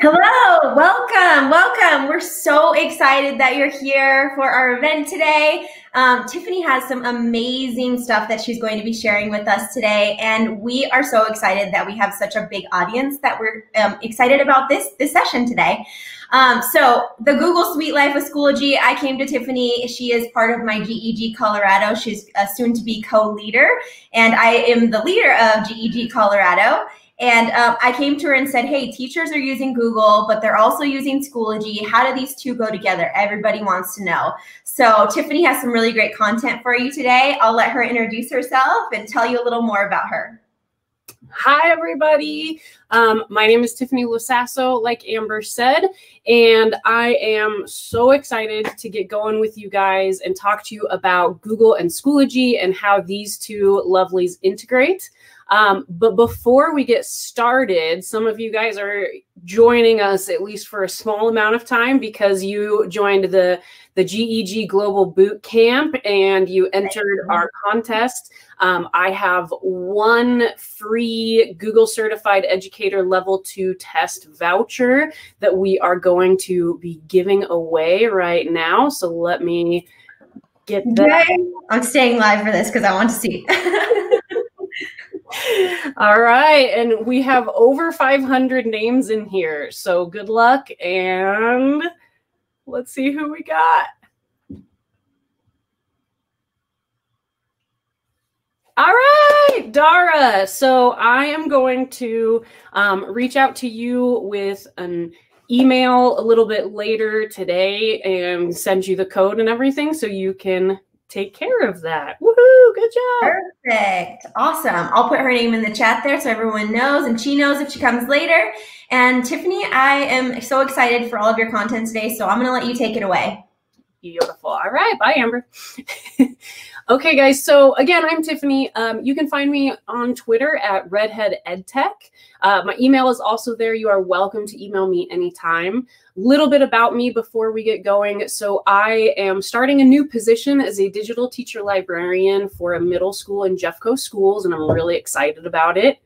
Hello, welcome, welcome. We're so excited that you're here for our event today. Um, Tiffany has some amazing stuff that she's going to be sharing with us today, and we are so excited that we have such a big audience that we're um, excited about this this session today. Um, so the Google Suite Life of Schoology, I came to Tiffany. She is part of my GEG Colorado. She's a soon to be co-leader, and I am the leader of GEG Colorado. And um, I came to her and said, hey, teachers are using Google, but they're also using Schoology. How do these two go together? Everybody wants to know. So Tiffany has some really great content for you today. I'll let her introduce herself and tell you a little more about her. Hi, everybody. Um, my name is Tiffany LoSasso, like Amber said, and I am so excited to get going with you guys and talk to you about Google and Schoology and how these two lovelies integrate. Um, but before we get started, some of you guys are joining us at least for a small amount of time because you joined the the GEG Global Boot Camp and you entered our contest. Um, I have one free Google Certified Educator Level 2 test voucher that we are going to be giving away right now. So let me get that. I'm staying live for this because I want to see. All right. And we have over 500 names in here. So good luck. And let's see who we got. All right, Dara. So I am going to um, reach out to you with an email a little bit later today and send you the code and everything so you can take care of that. Woohoo! Good job. Perfect. Awesome. I'll put her name in the chat there so everyone knows and she knows if she comes later. And Tiffany, I am so excited for all of your content today, so I'm going to let you take it away. Beautiful. All right. Bye, Amber. okay, guys. So again, I'm Tiffany. Um, you can find me on Twitter at Redhead EdTech. Uh, my email is also there. You are welcome to email me anytime. Little bit about me before we get going. So I am starting a new position as a digital teacher librarian for a middle school in Jeffco schools, and I'm really excited about it.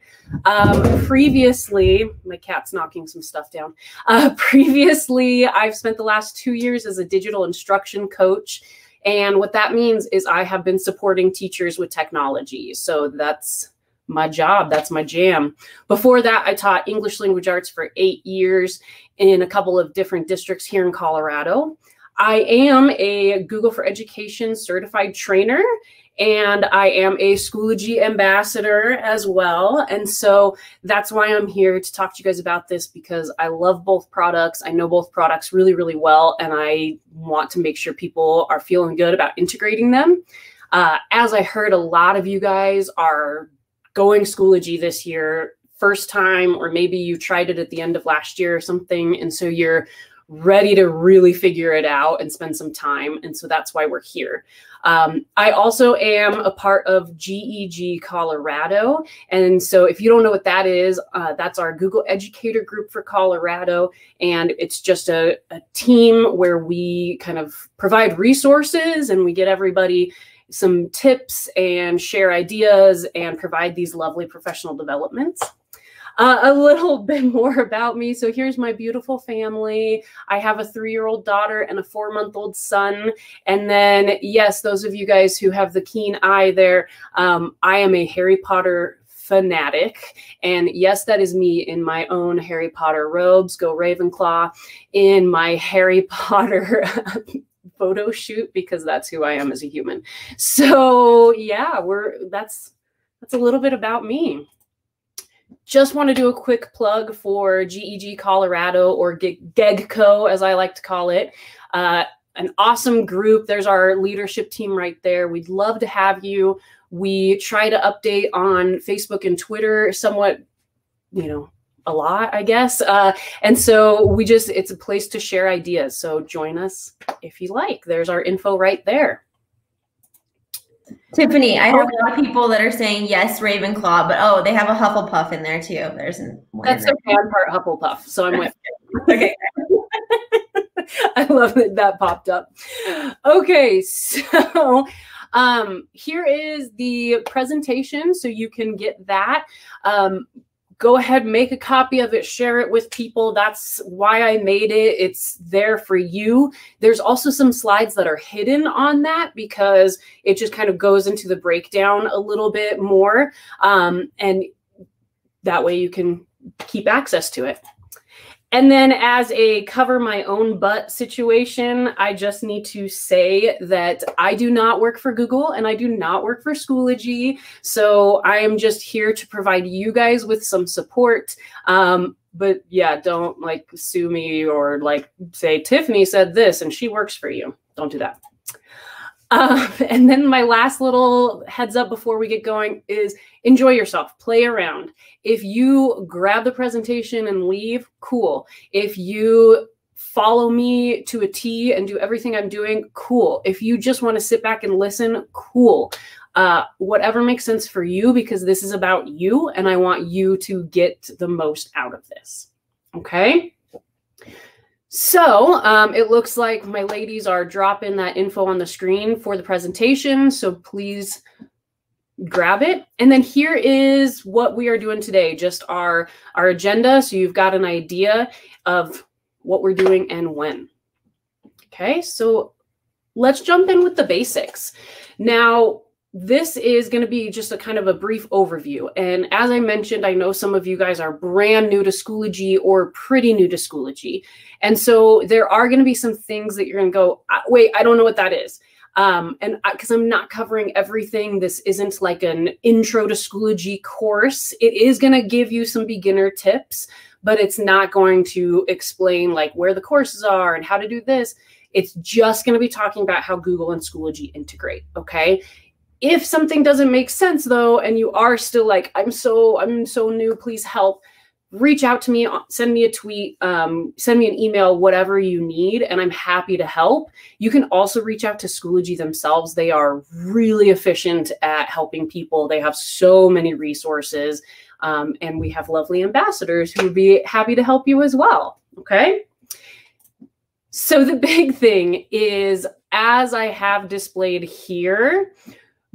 Um, previously, my cat's knocking some stuff down. Uh, previously, I've spent the last two years as a digital instruction coach. And what that means is I have been supporting teachers with technology. So that's my job. That's my jam. Before that, I taught English language arts for eight years in a couple of different districts here in Colorado. I am a Google for Education certified trainer and I am a Schoology ambassador as well. And so that's why I'm here to talk to you guys about this because I love both products. I know both products really, really well, and I want to make sure people are feeling good about integrating them. Uh, as I heard, a lot of you guys are going Schoology this year, first time, or maybe you tried it at the end of last year or something. And so you're ready to really figure it out and spend some time. And so that's why we're here. Um, I also am a part of GEG Colorado. And so if you don't know what that is, uh, that's our Google Educator Group for Colorado. And it's just a, a team where we kind of provide resources and we get everybody some tips and share ideas and provide these lovely professional developments. Uh, a little bit more about me. So here's my beautiful family. I have a three-year-old daughter and a four-month-old son. And then, yes, those of you guys who have the keen eye there, um, I am a Harry Potter fanatic. And yes, that is me in my own Harry Potter robes. Go Ravenclaw in my Harry Potter photo shoot because that's who I am as a human. So yeah, we're that's that's a little bit about me. Just want to do a quick plug for GEG Colorado or GEGCO, as I like to call it. Uh, an awesome group. There's our leadership team right there. We'd love to have you. We try to update on Facebook and Twitter somewhat, you know, a lot, I guess. Uh, and so we just, it's a place to share ideas. So join us if you like. There's our info right there. Tiffany, I have a lot of people that are saying yes, Ravenclaw, but oh, they have a Hufflepuff in there too. There's an that's okay. I'm part Hufflepuff, so I'm with. okay. I love that that popped up. Okay, so um, here is the presentation, so you can get that. Um, go ahead, make a copy of it, share it with people. That's why I made it. It's there for you. There's also some slides that are hidden on that because it just kind of goes into the breakdown a little bit more. Um, and that way you can keep access to it. And then, as a cover my own butt situation, I just need to say that I do not work for Google and I do not work for Schoology. So I am just here to provide you guys with some support. Um, but yeah, don't like sue me or like say Tiffany said this and she works for you. Don't do that. Um, and then my last little heads up before we get going is enjoy yourself, play around. If you grab the presentation and leave, cool. If you follow me to a T and do everything I'm doing, cool. If you just want to sit back and listen, cool. Uh, whatever makes sense for you, because this is about you and I want you to get the most out of this. Okay. So um, it looks like my ladies are dropping that info on the screen for the presentation. So please grab it. And then here is what we are doing today, just our, our agenda. So you've got an idea of what we're doing and when. Okay, so let's jump in with the basics. Now, this is going to be just a kind of a brief overview. And as I mentioned, I know some of you guys are brand new to Schoology or pretty new to Schoology. And so there are going to be some things that you're going to go, wait, I don't know what that is. Um, and because I'm not covering everything, this isn't like an intro to Schoology course. It is going to give you some beginner tips, but it's not going to explain like where the courses are and how to do this. It's just going to be talking about how Google and Schoology integrate. Okay if something doesn't make sense though, and you are still like, I'm so, I'm so new, please help, reach out to me, uh, send me a tweet, um, send me an email, whatever you need, and I'm happy to help. You can also reach out to Schoology themselves. They are really efficient at helping people. They have so many resources, um, and we have lovely ambassadors who would be happy to help you as well. Okay. So the big thing is, as I have displayed here,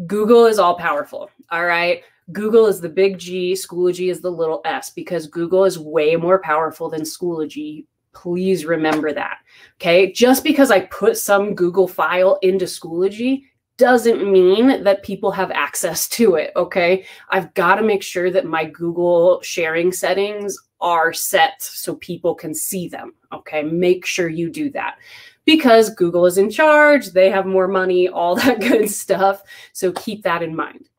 Google is all powerful. All right. Google is the big G, Schoology is the little s because Google is way more powerful than Schoology. Please remember that. Okay. Just because I put some Google file into Schoology doesn't mean that people have access to it. Okay. I've got to make sure that my Google sharing settings are set so people can see them. Okay. Make sure you do that because Google is in charge, they have more money, all that good stuff. So keep that in mind.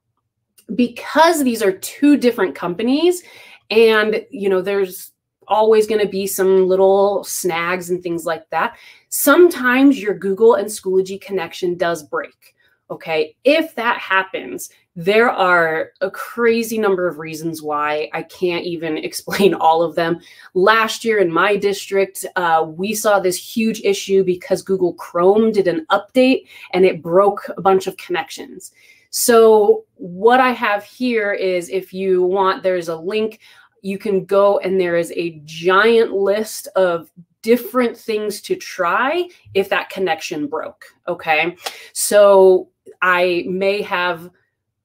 Because these are two different companies and you know there's always going to be some little snags and things like that. Sometimes your Google and Schoology connection does break. Okay. If that happens, there are a crazy number of reasons why I can't even explain all of them. Last year in my district, uh, we saw this huge issue because Google Chrome did an update and it broke a bunch of connections. So, what I have here is if you want, there's a link. You can go and there is a giant list of different things to try if that connection broke. Okay. So, I may have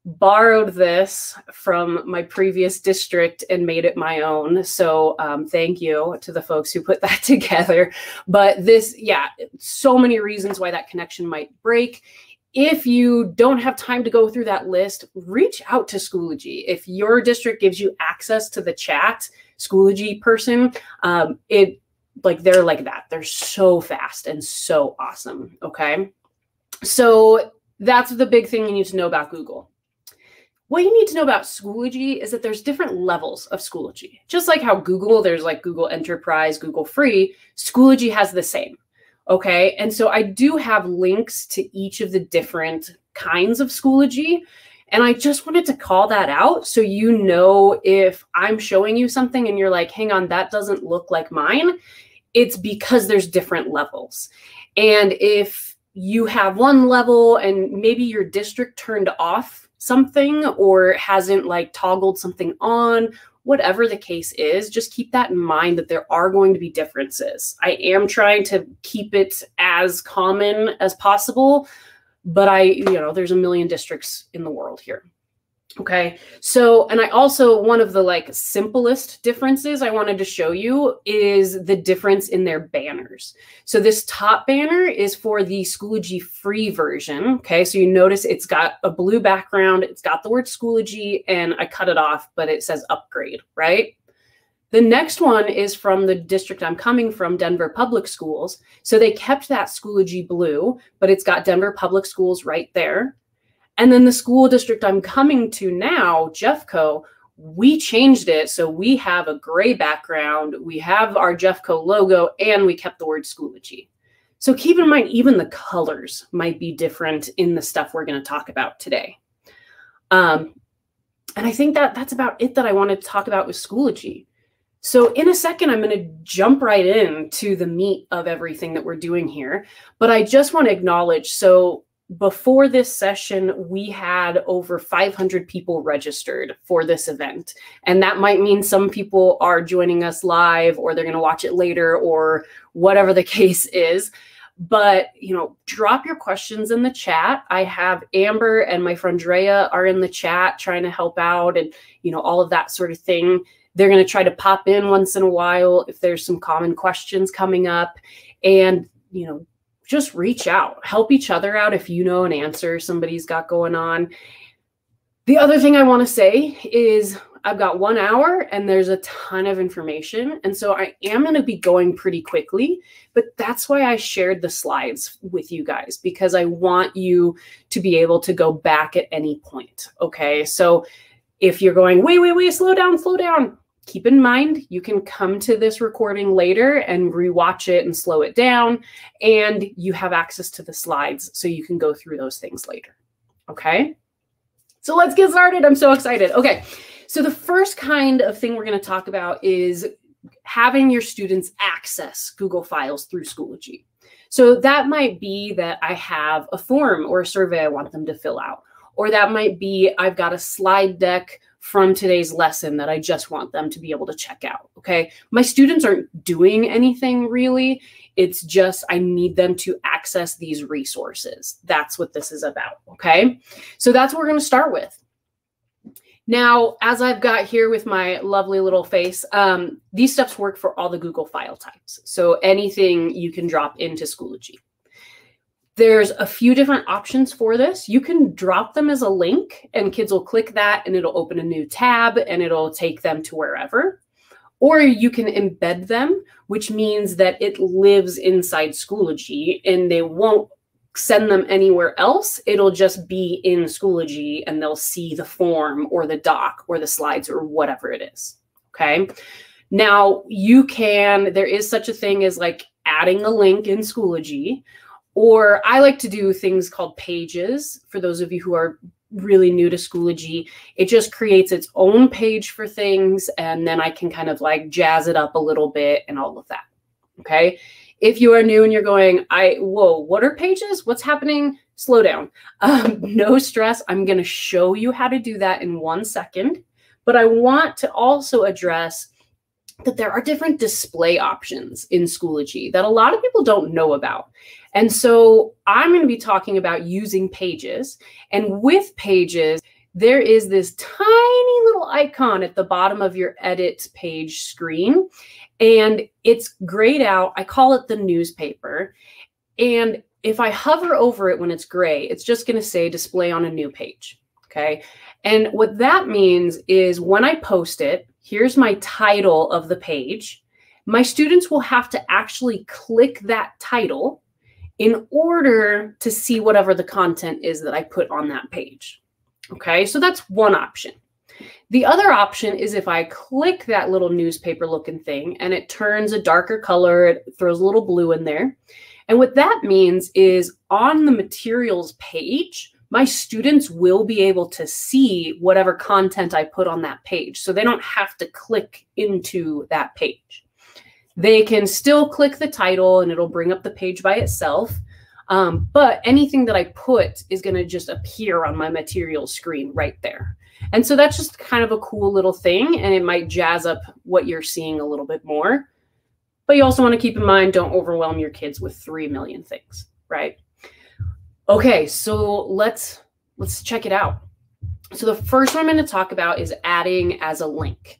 borrowed this from my previous district and made it my own. So um, thank you to the folks who put that together. But this, yeah, so many reasons why that connection might break. If you don't have time to go through that list, reach out to Schoology. If your district gives you access to the chat, Schoology person, um, it like they're like that. They're so fast and so awesome. Okay. So that's the big thing you need to know about Google. What you need to know about Schoology is that there's different levels of Schoology. Just like how Google, there's like Google Enterprise, Google Free, Schoology has the same. Okay. And so I do have links to each of the different kinds of Schoology. And I just wanted to call that out so you know if I'm showing you something and you're like, hang on, that doesn't look like mine. It's because there's different levels. And if you have one level and maybe your district turned off something or hasn't like toggled something on whatever the case is just keep that in mind that there are going to be differences. I am trying to keep it as common as possible but i you know there's a million districts in the world here Okay. So, and I also, one of the like simplest differences I wanted to show you is the difference in their banners. So, this top banner is for the Schoology free version. Okay. So, you notice it's got a blue background, it's got the word Schoology, and I cut it off, but it says upgrade, right? The next one is from the district I'm coming from, Denver Public Schools. So, they kept that Schoology blue, but it's got Denver Public Schools right there. And then the school district I'm coming to now, Jeffco, we changed it so we have a gray background, we have our Jeffco logo, and we kept the word Schoology. So keep in mind, even the colors might be different in the stuff we're going to talk about today. Um, and I think that that's about it that I wanted to talk about with Schoology. So in a second, I'm going to jump right in to the meat of everything that we're doing here. But I just want to acknowledge, so before this session, we had over 500 people registered for this event. And that might mean some people are joining us live or they're going to watch it later or whatever the case is. But, you know, drop your questions in the chat. I have Amber and my friend Drea are in the chat trying to help out and, you know, all of that sort of thing. They're going to try to pop in once in a while if there's some common questions coming up. And, you know, just reach out, help each other out if you know an answer somebody's got going on. The other thing I want to say is I've got one hour and there's a ton of information. And so I am going to be going pretty quickly, but that's why I shared the slides with you guys because I want you to be able to go back at any point. Okay. So if you're going, wait, wait, wait, slow down, slow down, keep in mind you can come to this recording later and rewatch it and slow it down and you have access to the slides so you can go through those things later. Okay? So let's get started. I'm so excited. Okay. So the first kind of thing we're going to talk about is having your students access google files through schoology. So that might be that i have a form or a survey i want them to fill out or that might be i've got a slide deck from today's lesson that I just want them to be able to check out. Okay. My students aren't doing anything really. It's just I need them to access these resources. That's what this is about. Okay. So that's what we're going to start with. Now, as I've got here with my lovely little face, um, these steps work for all the Google file types. So anything you can drop into Schoology. There's a few different options for this. You can drop them as a link and kids will click that and it'll open a new tab and it'll take them to wherever. Or you can embed them, which means that it lives inside Schoology and they won't send them anywhere else. It'll just be in Schoology and they'll see the form or the doc or the slides or whatever it is. Okay. Now you can, there is such a thing as like adding a link in Schoology or I like to do things called pages for those of you who are really new to Schoology. It just creates its own page for things, and then I can kind of like jazz it up a little bit and all of that. Okay. If you are new and you're going, I, whoa, what are pages? What's happening? Slow down. Um, no stress. I'm going to show you how to do that in one second. But I want to also address that there are different display options in Schoology that a lot of people don't know about. And so I'm going to be talking about using pages. And with pages, there is this tiny little icon at the bottom of your edit page screen. And it's grayed out. I call it the newspaper. And if I hover over it when it's gray, it's just going to say display on a new page. Okay. And what that means is when I post it, here's my title of the page. My students will have to actually click that title in order to see whatever the content is that I put on that page. Okay, so that's one option. The other option is if I click that little newspaper looking thing and it turns a darker color, it throws a little blue in there. And what that means is on the materials page, my students will be able to see whatever content I put on that page. So they don't have to click into that page. They can still click the title and it'll bring up the page by itself. Um, but anything that I put is going to just appear on my material screen right there. And so that's just kind of a cool little thing, and it might jazz up what you're seeing a little bit more. But you also want to keep in mind don't overwhelm your kids with 3 million things, right? Okay, so let's let's check it out. So the first one I'm going to talk about is adding as a link.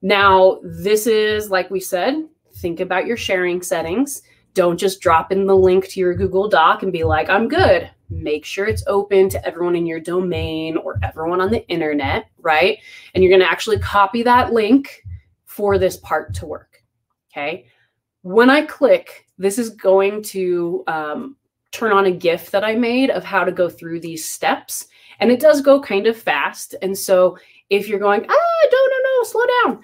Now, this is like we said, think about your sharing settings. Don't just drop in the link to your Google Doc and be like, I'm good. Make sure it's open to everyone in your domain or everyone on the internet, right? And you're going to actually copy that link for this part to work. Okay. When I click, this is going to um, turn on a GIF that I made of how to go through these steps. And it does go kind of fast. And so if you're going, ah, no, no, no, slow down,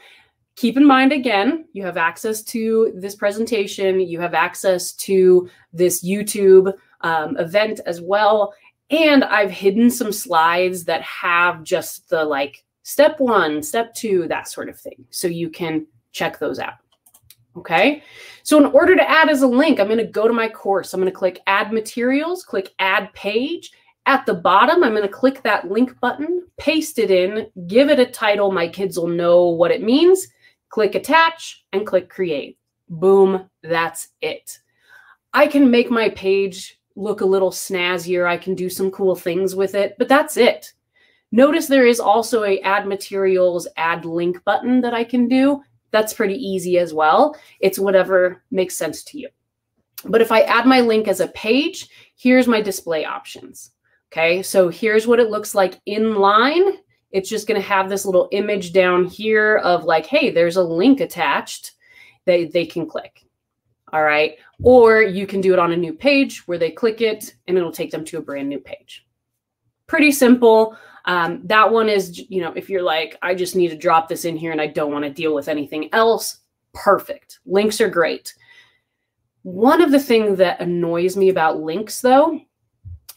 keep in mind again, you have access to this presentation, you have access to this YouTube um, event as well. And I've hidden some slides that have just the like step one, step two, that sort of thing. So you can check those out. Okay. So in order to add as a link, I'm going to go to my course. I'm going to click add materials, click add page. At the bottom, I'm going to click that link button, paste it in, give it a title. My kids will know what it means click attach and click create. Boom, that's it. I can make my page look a little snazzier. I can do some cool things with it, but that's it. Notice there is also a add materials, add link button that I can do. That's pretty easy as well. It's whatever makes sense to you. But if I add my link as a page, here's my display options. Okay, so here's what it looks like in line it's just going to have this little image down here of like, hey, there's a link attached that they can click. All right. Or you can do it on a new page where they click it and it'll take them to a brand new page. Pretty simple. Um, that one is, you know, if you're like, I just need to drop this in here and I don't want to deal with anything else, perfect. Links are great. One of the things that annoys me about links, though,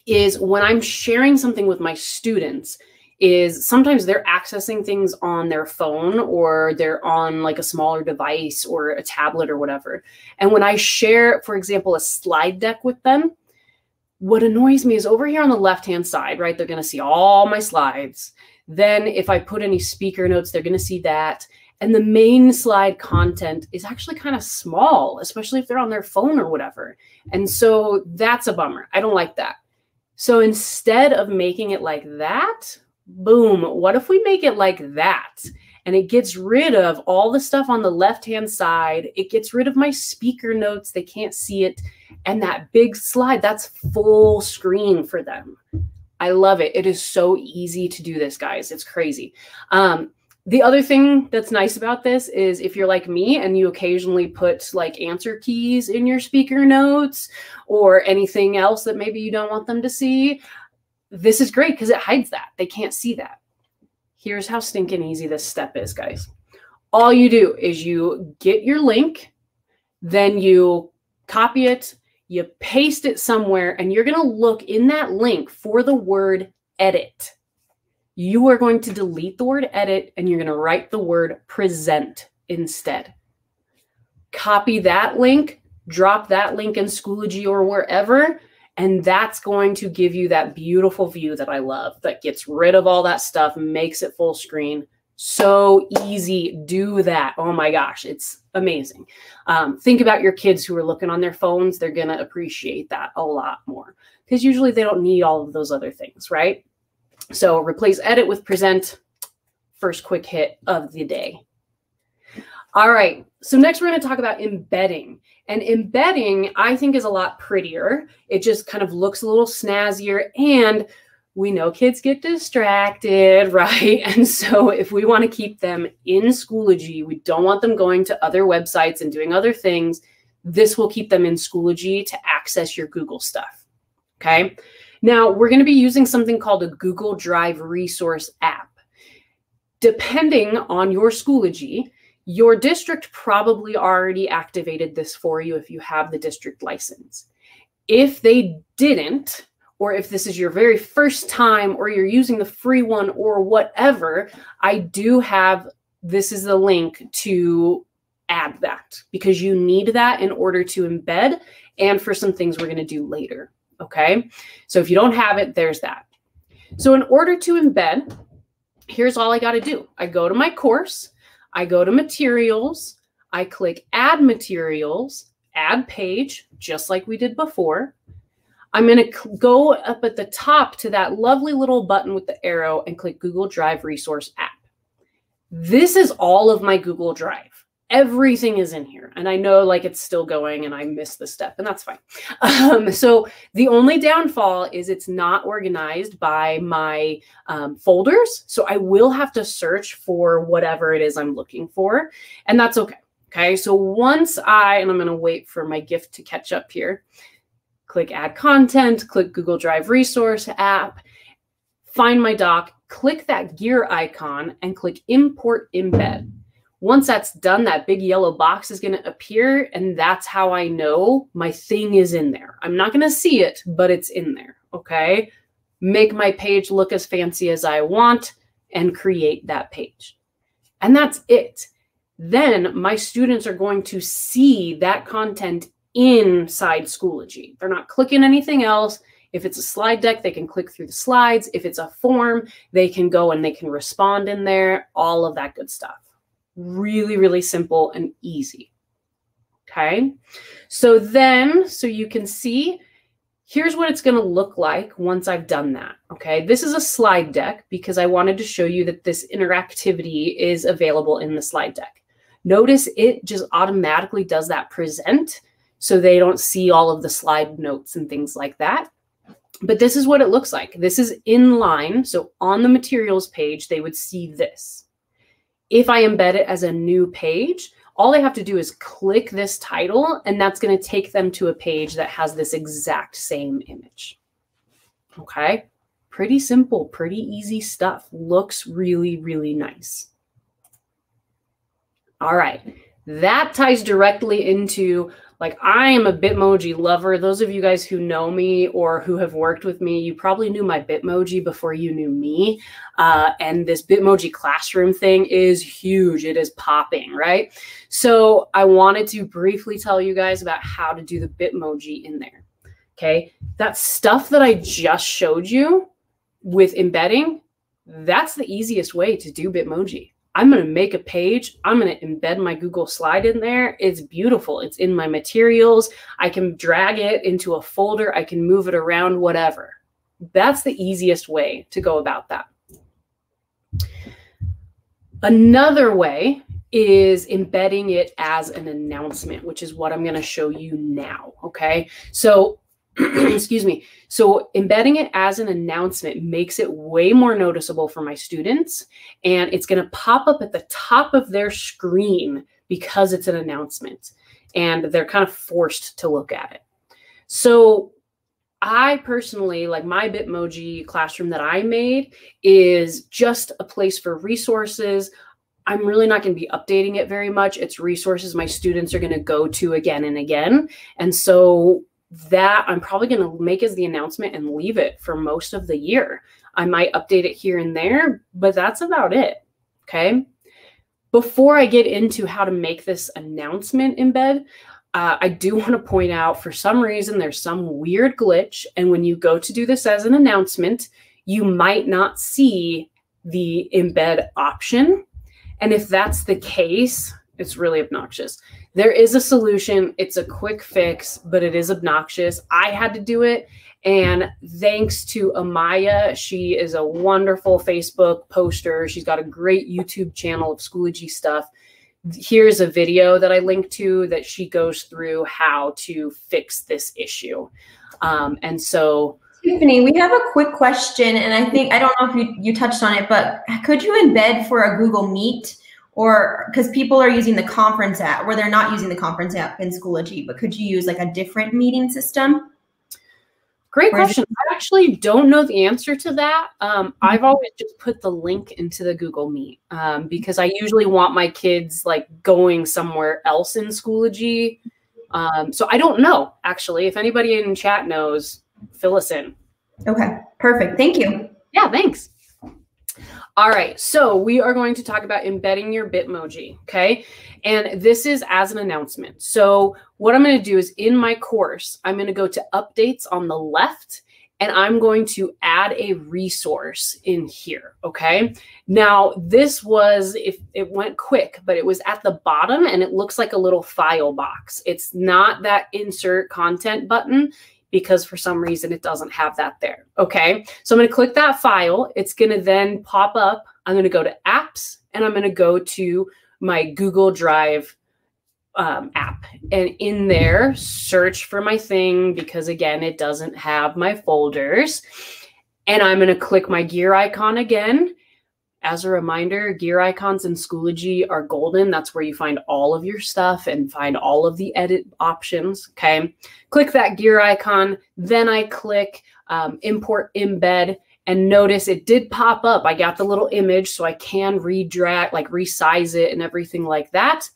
is when I'm sharing something with my students is sometimes they're accessing things on their phone or they're on like a smaller device or a tablet or whatever. And when I share, for example, a slide deck with them, what annoys me is over here on the left hand side, right? They're going to see all my slides. Then if I put any speaker notes, they're going to see that. And the main slide content is actually kind of small, especially if they're on their phone or whatever. And so that's a bummer. I don't like that. So instead of making it like that, boom, what if we make it like that? And it gets rid of all the stuff on the left hand side. It gets rid of my speaker notes. They can't see it. And that big slide, that's full screen for them. I love it. It is so easy to do this, guys. It's crazy. Um, the other thing that's nice about this is if you're like me and you occasionally put like answer keys in your speaker notes or anything else that maybe you don't want them to see, this is great because it hides that. They can't see that. Here's how stinking easy this step is, guys. All you do is you get your link, then you copy it, you paste it somewhere, and you're going to look in that link for the word edit. You are going to delete the word edit and you're going to write the word present instead. Copy that link, drop that link in Schoology or wherever, and that's going to give you that beautiful view that I love that gets rid of all that stuff, makes it full screen. So easy. Do that. Oh my gosh, it's amazing. Um, think about your kids who are looking on their phones. They're going to appreciate that a lot more because usually they don't need all of those other things, right? So replace edit with present. First quick hit of the day. All right. So next we're going to talk about embedding. And embedding, I think, is a lot prettier. It just kind of looks a little snazzier. And we know kids get distracted, right? And so if we want to keep them in Schoology, we don't want them going to other websites and doing other things. This will keep them in Schoology to access your Google stuff. Okay. Now we're going to be using something called a Google Drive resource app. Depending on your Schoology, your district probably already activated this for you if you have the district license. If they didn't, or if this is your very first time, or you're using the free one, or whatever, I do have this is the link to add that because you need that in order to embed and for some things we're going to do later. Okay. So if you don't have it, there's that. So in order to embed, here's all I got to do I go to my course. I go to materials, I click add materials, add page, just like we did before. I'm going to go up at the top to that lovely little button with the arrow and click Google Drive Resource App. This is all of my Google Drive. Everything is in here. And I know like it's still going and I missed the step and that's fine. Um, so the only downfall is it's not organized by my um, folders. So I will have to search for whatever it is I'm looking for. And that's okay. Okay. So once I, and I'm going to wait for my GIF to catch up here click add content, click Google Drive resource app, find my doc, click that gear icon and click import embed. Once that's done, that big yellow box is going to appear and that's how I know my thing is in there. I'm not going to see it, but it's in there. Okay. Make my page look as fancy as I want and create that page. And that's it. Then my students are going to see that content inside Schoology. They're not clicking anything else. If it's a slide deck, they can click through the slides. If it's a form, they can go and they can respond in there, all of that good stuff. Really, really simple and easy. Okay. So then, so you can see, here's what it's going to look like once I've done that. Okay. This is a slide deck because I wanted to show you that this interactivity is available in the slide deck. Notice it just automatically does that present so they don't see all of the slide notes and things like that. But this is what it looks like. This is in line. So on the materials page, they would see this. If I embed it as a new page, all they have to do is click this title, and that's going to take them to a page that has this exact same image. Okay, pretty simple, pretty easy stuff. Looks really, really nice. All right, that ties directly into like I am a Bitmoji lover. Those of you guys who know me or who have worked with me, you probably knew my Bitmoji before you knew me. Uh, and this Bitmoji classroom thing is huge. It is popping, right? So I wanted to briefly tell you guys about how to do the Bitmoji in there. Okay, that stuff that I just showed you with embedding, that's the easiest way to do Bitmoji. I'm going to make a page. I'm going to embed my Google slide in there. It's beautiful. It's in my materials. I can drag it into a folder. I can move it around, whatever. That's the easiest way to go about that. Another way is embedding it as an announcement, which is what I'm going to show you now. Okay. So excuse me. So embedding it as an announcement makes it way more noticeable for my students. And it's going to pop up at the top of their screen because it's an announcement. And they're kind of forced to look at it. So I personally, like my Bitmoji classroom that I made, is just a place for resources. I'm really not going to be updating it very much. It's resources my students are going to go to again and again. And so that I'm probably going to make as the announcement and leave it for most of the year. I might update it here and there, but that's about it. Okay. Before I get into how to make this announcement embed, uh, I do want to point out for some reason there's some weird glitch. And when you go to do this as an announcement, you might not see the embed option. And if that's the case, it's really obnoxious. There is a solution. It's a quick fix, but it is obnoxious. I had to do it. And thanks to Amaya, she is a wonderful Facebook poster. She's got a great YouTube channel of Schoology stuff. Here's a video that I linked to that she goes through how to fix this issue. Um, and so Tiffany, we have a quick question, and I think I don't know if you, you touched on it, but could you embed for a Google Meet or because people are using the conference app where they're not using the conference app in Schoology, but could you use like a different meeting system? Great question. I actually don't know the answer to that. Um, mm-hmm. I've always just put the link into the Google Meet um, because I usually want my kids like going somewhere else in Schoology. Um, so I don't know actually. If anybody in chat knows, fill us in. Okay, perfect. Thank you. Yeah, thanks. All right, so we are going to talk about embedding your Bitmoji, okay? And this is as an announcement. So what I'm going to do is in my course, I'm going to go to updates on the left and I'm going to add a resource in here, okay? Now, this was, if it went quick, but it was at the bottom and it looks like a little file box. It's not that insert content button because for some reason it doesn't have that there. Okay. So I'm going to click that file. It's going to then pop up. I'm going to go to apps and I'm going to go to my Google Drive um, app. And in there, search for my thing because again, it doesn't have my folders. And I'm going to click my gear icon again as a reminder, gear icons in Schoology are golden. That's where you find all of your stuff and find all of the edit options. Okay. Click that gear icon. Then I click um, import embed and notice it did pop up. I got the little image so I can redrag, like resize it and everything like that.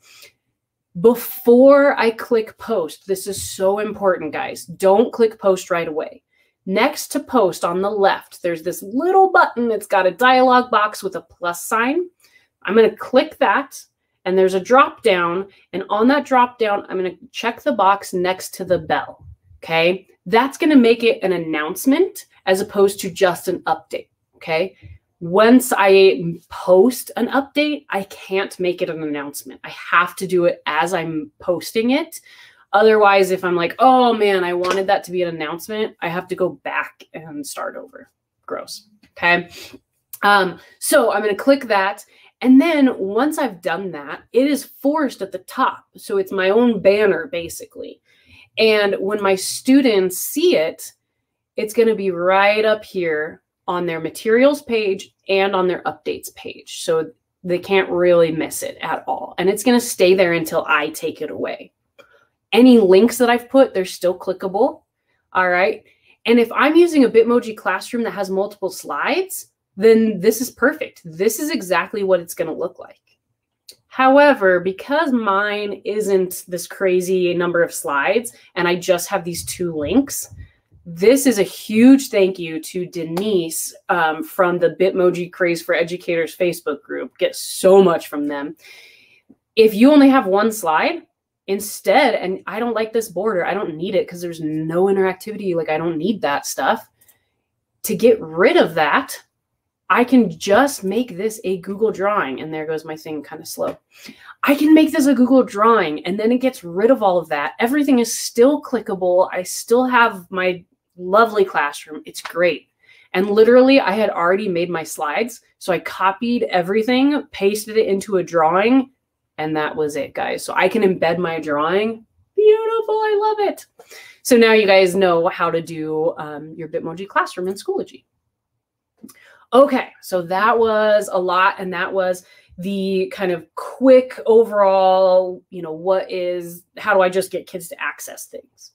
Before I click post, this is so important, guys. Don't click post right away. Next to post on the left, there's this little button that's got a dialog box with a plus sign. I'm going to click that and there's a drop down. And on that drop down, I'm going to check the box next to the bell. Okay. That's going to make it an announcement as opposed to just an update. Okay. Once I post an update, I can't make it an announcement. I have to do it as I'm posting it. Otherwise, if I'm like, oh man, I wanted that to be an announcement, I have to go back and start over. Gross. Okay. Um, so I'm going to click that. And then once I've done that, it is forced at the top. So it's my own banner basically. And when my students see it, it's going to be right up here on their materials page and on their updates page. So they can't really miss it at all. And it's going to stay there until I take it away. Any links that I've put, they're still clickable. All right. And if I'm using a Bitmoji classroom that has multiple slides, then this is perfect. This is exactly what it's going to look like. However, because mine isn't this crazy number of slides and I just have these two links, this is a huge thank you to Denise um, from the Bitmoji Craze for Educators Facebook group. Get so much from them. If you only have one slide, instead and i don't like this border i don't need it because there's no interactivity like i don't need that stuff. To get rid of that i can just make this a google drawing and there goes my thing kind of slow. I can make this a google drawing and then it gets rid of all of that. Everything is still clickable. I still have my lovely classroom. It's great. And literally i had already made my slides so i copied everything pasted it into a drawing and that was it, guys. So I can embed my drawing. Beautiful. I love it. So now you guys know how to do um, your Bitmoji classroom in Schoology. Okay, so that was a lot, and that was the kind of quick overall, you know, what is, how do I just get kids to access things?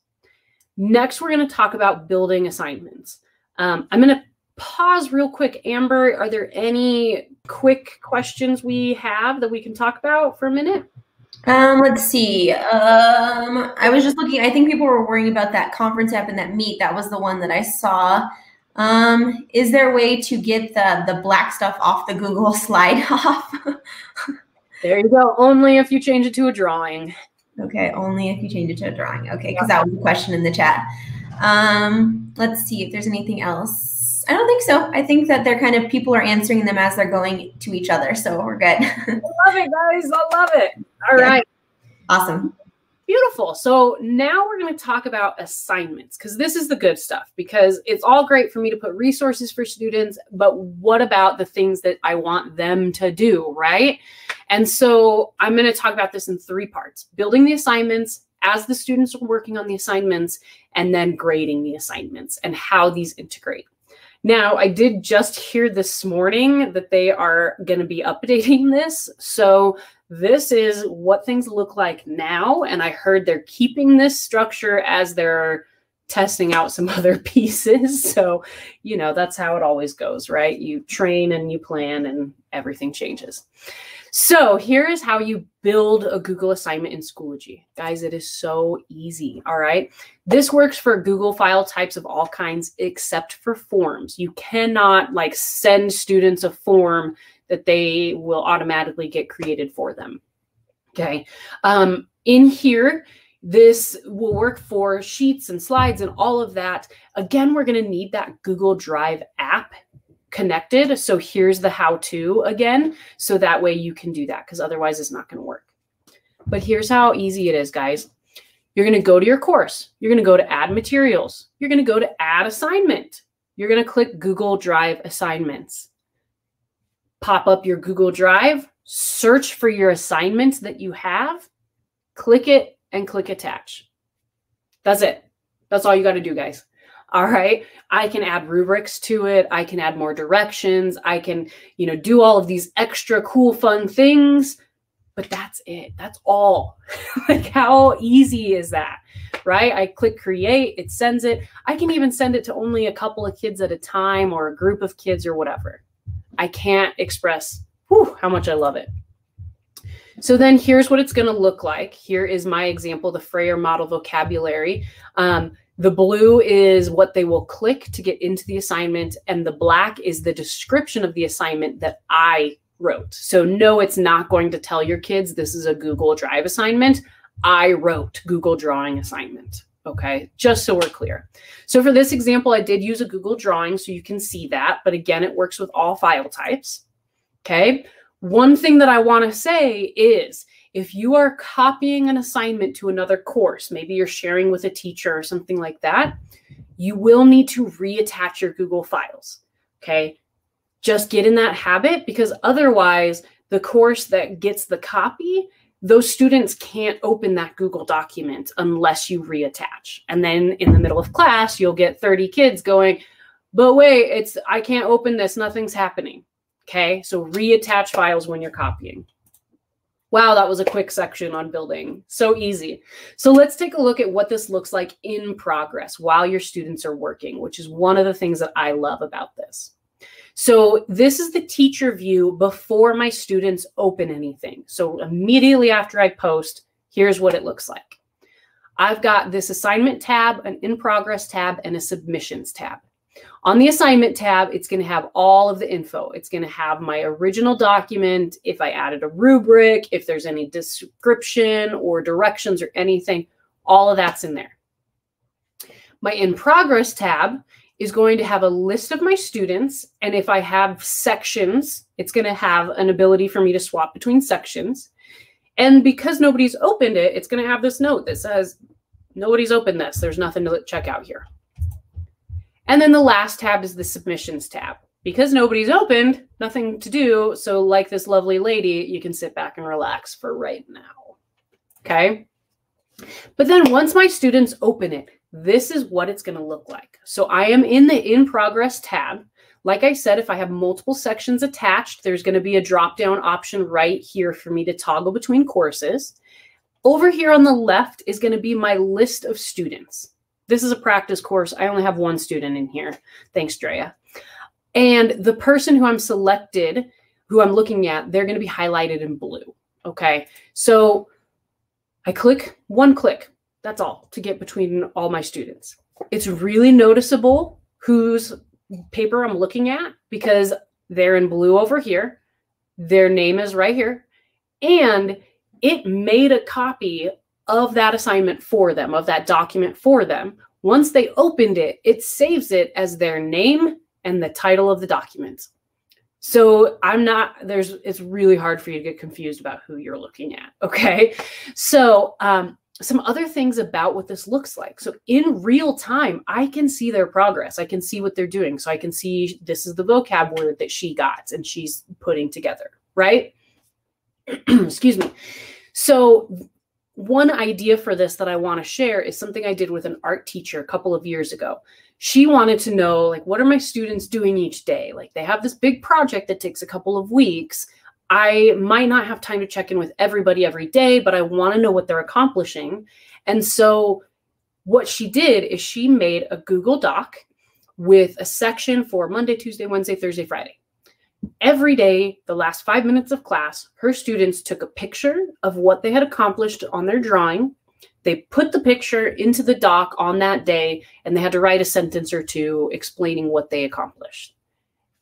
Next, we're going to talk about building assignments. Um, I'm going to pause real quick. Amber, are there any quick questions we have that we can talk about for a minute? Um, let's see. Um, I was just looking. I think people were worrying about that conference app and that meet. That was the one that I saw. Um, is there a way to get the the black stuff off the Google slide off? there you go. Only if you change it to a drawing. Okay, only if you change it to a drawing. Okay, because that was a question in the chat. Um, let's see if there's anything else. I don't think so. I think that they're kind of people are answering them as they're going to each other. So we're good. I love it, guys. I love it. All yeah. right, Awesome. Beautiful. So now we're going to talk about assignments because this is the good stuff because it's all great for me to put resources for students, but what about the things that I want them to do, right? And so I'm going to talk about this in three parts building the assignments, as the students are working on the assignments, and then grading the assignments and how these integrate. Now, I did just hear this morning that they are going to be updating this. So, this is what things look like now. And I heard they're keeping this structure as they're testing out some other pieces. So, you know, that's how it always goes, right? You train and you plan, and everything changes. So here is how you build a Google assignment in Schoology. Guys, it is so easy, all right? This works for Google file types of all kinds except for forms. You cannot like send students a form that they will automatically get created for them, okay? Um, in here, this will work for sheets and slides and all of that. Again, we're going to need that Google Drive app connected. So here's the how to again. So that way you can do that because otherwise it's not going to work. But here's how easy it is, guys. You're going to go to your course. You're going to go to add materials. You're going to go to add assignment. You're going to click Google Drive assignments. Pop up your Google Drive, search for your assignments that you have, click it, and click attach. That's it. That's all you got to do, guys. All right. I can add rubrics to it. I can add more directions. I can, you know, do all of these extra cool, fun things. But that's it. That's all. like, how easy is that? Right? I click create, it sends it. I can even send it to only a couple of kids at a time or a group of kids or whatever. I can't express whew, how much I love it. So then here's what it's going to look like. Here is my example, the Frayer model vocabulary. Um, the blue is what they will click to get into the assignment, and the black is the description of the assignment that I wrote. So, no, it's not going to tell your kids this is a Google Drive assignment. I wrote Google Drawing assignment. Okay, just so we're clear. So, for this example, I did use a Google Drawing so you can see that, but again, it works with all file types. Okay, one thing that I want to say is if you are copying an assignment to another course, maybe you're sharing with a teacher or something like that, you will need to reattach your Google files. Okay. Just get in that habit because otherwise, the course that gets the copy, those students can't open that Google document unless you reattach. And then in the middle of class, you'll get 30 kids going, but wait, it's I can't open this, nothing's happening. Okay, so reattach files when you're copying. Wow, that was a quick section on building. So easy. So let's take a look at what this looks like in progress while your students are working, which is one of the things that I love about this. So this is the teacher view before my students open anything. So immediately after I post, here's what it looks like. I've got this assignment tab, an in progress tab, and a submissions tab. On the assignment tab, it's going to have all of the info. It's going to have my original document, if I added a rubric, if there's any description or directions or anything, all of that's in there. My in progress tab is going to have a list of my students. And if I have sections, it's going to have an ability for me to swap between sections. And because nobody's opened it, it's going to have this note that says, nobody's opened this. There's nothing to check out here. And then the last tab is the submissions tab. Because nobody's opened, nothing to do. So, like this lovely lady, you can sit back and relax for right now. Okay. But then once my students open it, this is what it's going to look like. So I am in the in progress tab. Like I said, if I have multiple sections attached, there's going to be a drop down option right here for me to toggle between courses. Over here on the left is going to be my list of students. This is a practice course. I only have one student in here. Thanks, Drea. And the person who I'm selected, who I'm looking at, they're going to be highlighted in blue. Okay. So I click one click. That's all to get between all my students. It's really noticeable whose paper I'm looking at because they're in blue over here. Their name is right here. And it made a copy of that assignment for them, of that document for them. Once they opened it, it saves it as their name and the title of the document. So I'm not, there's, it's really hard for you to get confused about who you're looking at. Okay. So, um, some other things about what this looks like. So in real time, I can see their progress. I can see what they're doing. So I can see this is the vocab word that she got and she's putting together, right? Excuse me. So one idea for this that I want to share is something I did with an art teacher a couple of years ago. She wanted to know, like, what are my students doing each day? Like, they have this big project that takes a couple of weeks. I might not have time to check in with everybody every day, but I want to know what they're accomplishing. And so, what she did is she made a Google Doc with a section for Monday, Tuesday, Wednesday, Thursday, Friday. Every day, the last five minutes of class, her students took a picture of what they had accomplished on their drawing. They put the picture into the doc on that day, and they had to write a sentence or two explaining what they accomplished.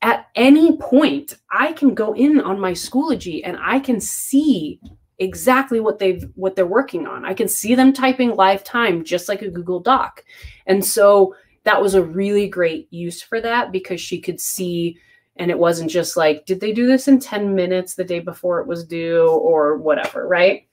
At any point, I can go in on my Schoology and I can see exactly what they've what they're working on. I can see them typing live time just like a Google Doc. And so that was a really great use for that because she could see and it wasn't just like did they do this in 10 minutes the day before it was due or whatever right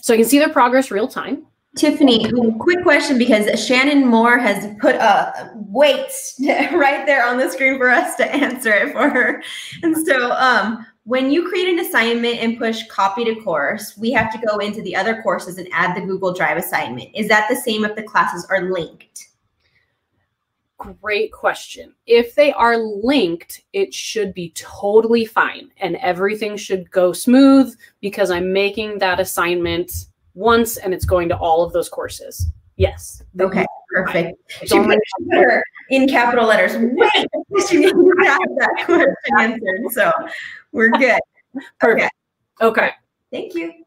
so i can see their progress real time Tiffany, quick question because Shannon Moore has put a wait right there on the screen for us to answer it for her. And so, um, when you create an assignment and push copy to course, we have to go into the other courses and add the Google Drive assignment. Is that the same if the classes are linked? Great question. If they are linked, it should be totally fine and everything should go smooth because I'm making that assignment once and it's going to all of those courses. Yes. Okay, perfect. She put, her in capital letters. Wait, she have that question answered. So we're good. Perfect. Okay. okay. Thank you.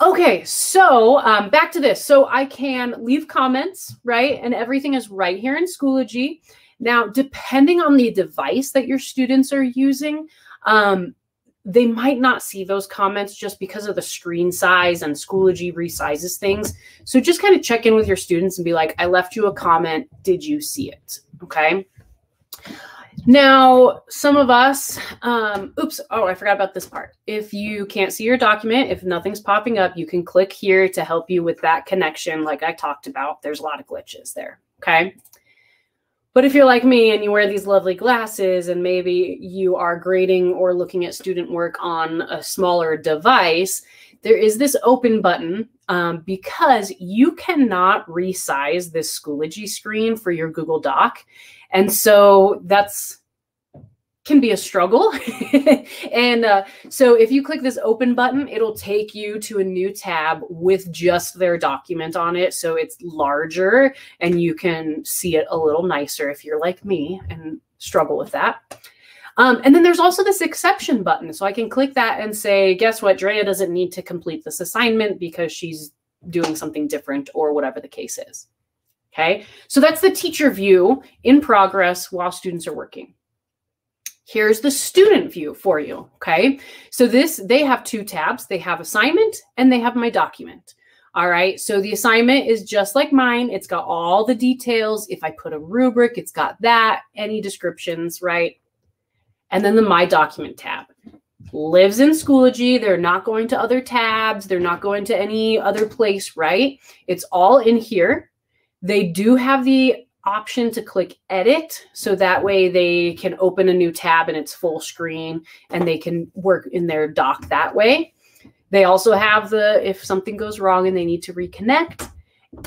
Okay, so um, back to this. So I can leave comments, right? And everything is right here in Schoology. Now, depending on the device that your students are using, um, they might not see those comments just because of the screen size and Schoology resizes things. So just kind of check in with your students and be like, I left you a comment. Did you see it? Okay. Now, some of us, um, oops, oh, I forgot about this part. If you can't see your document, if nothing's popping up, you can click here to help you with that connection like I talked about. There's a lot of glitches there. Okay. But if you're like me and you wear these lovely glasses and maybe you are grading or looking at student work on a smaller device, there is this open button um, because you cannot resize this Schoology screen for your Google Doc. And so that's can be a struggle. and uh, so if you click this open button, it'll take you to a new tab with just their document on it. So it's larger and you can see it a little nicer if you're like me and struggle with that. Um, and then there's also this exception button. So I can click that and say, guess what? Drea doesn't need to complete this assignment because she's doing something different or whatever the case is. Okay, so that's the teacher view in progress while students are working. Here's the student view for you, okay? So this, they have two tabs. They have assignment and they have my document. All right, so the assignment is just like mine. It's got all the details. If I put a rubric, it's got that, any descriptions, right? And then the My Document tab lives in Schoology. They're not going to other tabs. They're not going to any other place, right? It's all in here. They do have the option to click edit so that way they can open a new tab and it's full screen and they can work in their doc that way. They also have the if something goes wrong and they need to reconnect.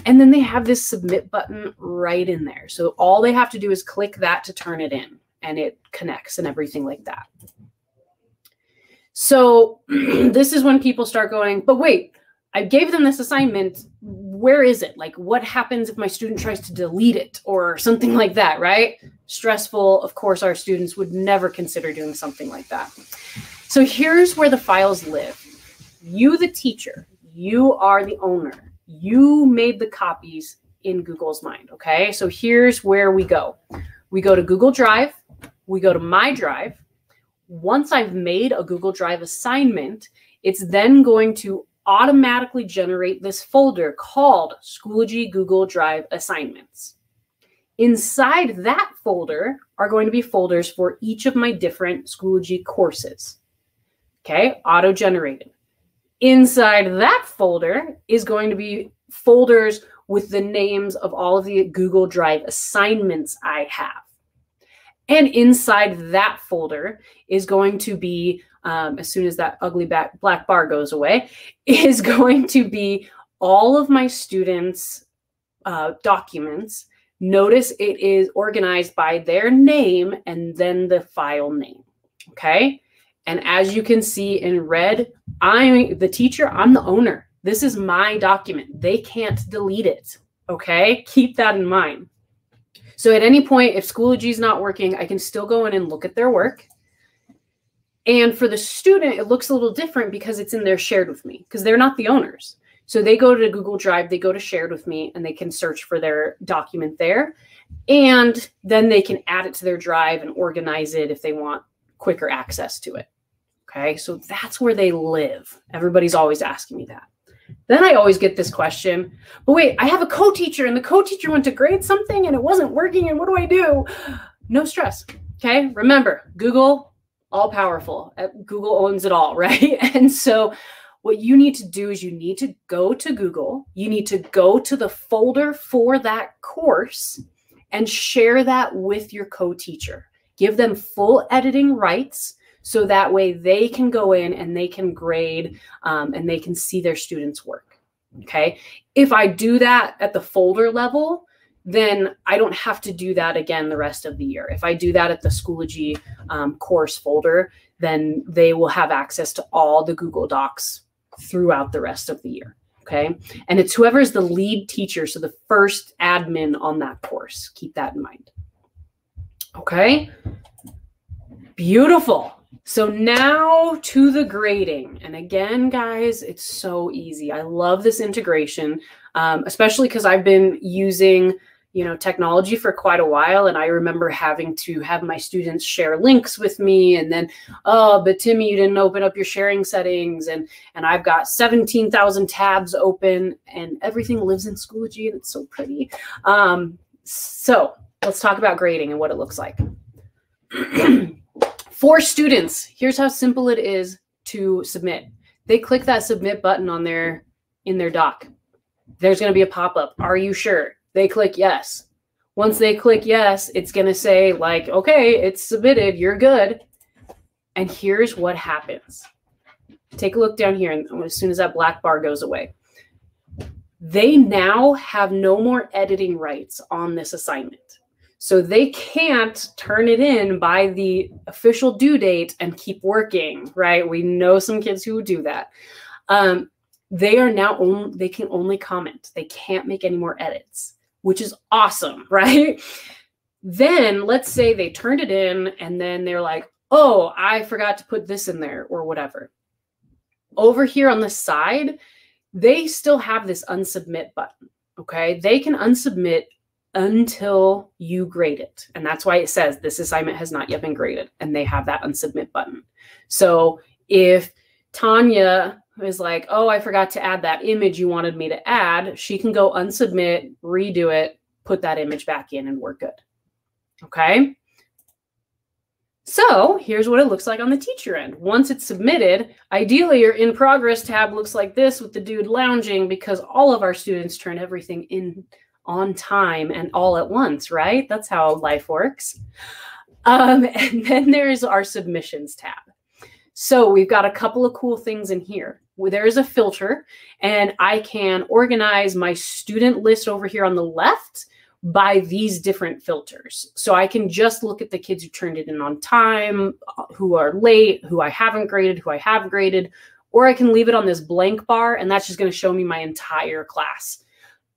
And then they have this submit button right in there. So all they have to do is click that to turn it in and it connects and everything like that. So this is when people start going, but wait, I gave them this assignment. Where is it? Like, what happens if my student tries to delete it or something like that, right? Stressful. Of course, our students would never consider doing something like that. So here's where the files live. You, the teacher, you are the owner. You made the copies in Google's mind, okay? So here's where we go. We go to Google Drive. We go to My Drive. Once I've made a Google Drive assignment, it's then going to automatically generate this folder called Schoology Google Drive Assignments. Inside that folder are going to be folders for each of my different Schoology courses. Okay, auto-generated. Inside that folder is going to be folders with the names of all of the Google Drive assignments I have. And inside that folder is going to be um, as soon as that ugly back, black bar goes away, is going to be all of my students' uh, documents. Notice it is organized by their name and then the file name. Okay. And as you can see in red, I'm the teacher, I'm the owner. This is my document. They can't delete it. Okay. Keep that in mind. So at any point, if Schoology is not working, I can still go in and look at their work. And for the student, it looks a little different because it's in there shared with me because they're not the owners. So they go to Google Drive, they go to shared with me, and they can search for their document there. And then they can add it to their drive and organize it if they want quicker access to it. Okay, so that's where they live. Everybody's always asking me that. Then I always get this question, but wait, I have a co teacher and the co teacher went to grade something and it wasn't working. And what do I do? No stress. Okay, remember, Google all powerful. Uh, Google owns it all, right? And so what you need to do is you need to go to Google, you need to go to the folder for that course and share that with your co teacher. Give them full editing rights so that way they can go in and they can grade um, and they can see their students' work. Okay. If I do that at the folder level, then I don't have to do that again the rest of the year. If I do that at the Schoology um, course folder, then they will have access to all the Google Docs throughout the rest of the year. Okay. And it's whoever is the lead teacher, so the first admin on that course. Keep that in mind. Okay. Beautiful. So now to the grading. And again, guys, it's so easy. I love this integration, um, especially because I've been using you know technology for quite a while. And i remember having to have my students share links with me and then oh but timmy you didn't open up your sharing settings. And and i've got 17000 tabs open and everything lives in schoology and it's so pretty. Um, so let's talk about grading and what it looks like. For students here's how simple it is to submit. They click that submit button on their in their doc. There's going to be a pop-up. Are you sure they click yes. Once they click yes, it's going to say, like, okay, it's submitted, you're good. And here's what happens. Take a look down here, and as soon as that black bar goes away, they now have no more editing rights on this assignment. So they can't turn it in by the official due date and keep working, right? We know some kids who do that. Um, they are now only, they can only comment. They can't make any more edits which is awesome, right? then let's say they turned it in and then they're like, oh, I forgot to put this in there or whatever. Over here on the side, they still have this unsubmit button. Okay. They can unsubmit until you grade it. And that's why it says this assignment has not yet been graded. And they have that unsubmit button. So if Tanya is like, oh, I forgot to add that image you wanted me to add, she can go unsubmit, redo it, put that image back in, and we're good. Okay. So here's what it looks like on the teacher end. Once it's submitted, ideally your in progress tab looks like this with the dude lounging because all of our students turn everything in on time and all at once, right? That's how life works. Um, and then there's our submissions tab. So we've got a couple of cool things in here. There is a filter, and I can organize my student list over here on the left by these different filters. So I can just look at the kids who turned it in on time, uh, who are late, who I haven't graded, who I have graded, or I can leave it on this blank bar, and that's just going to show me my entire class